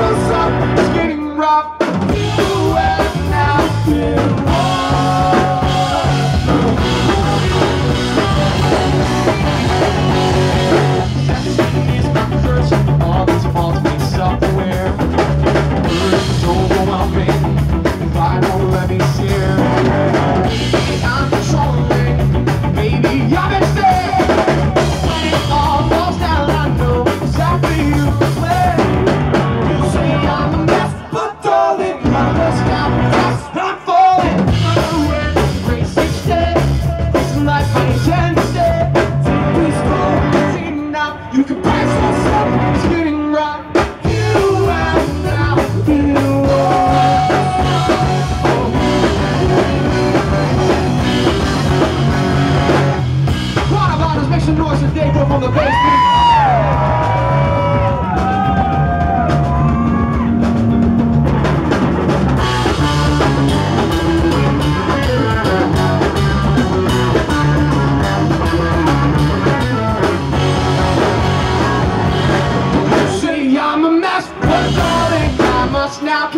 up, it's getting rough. now.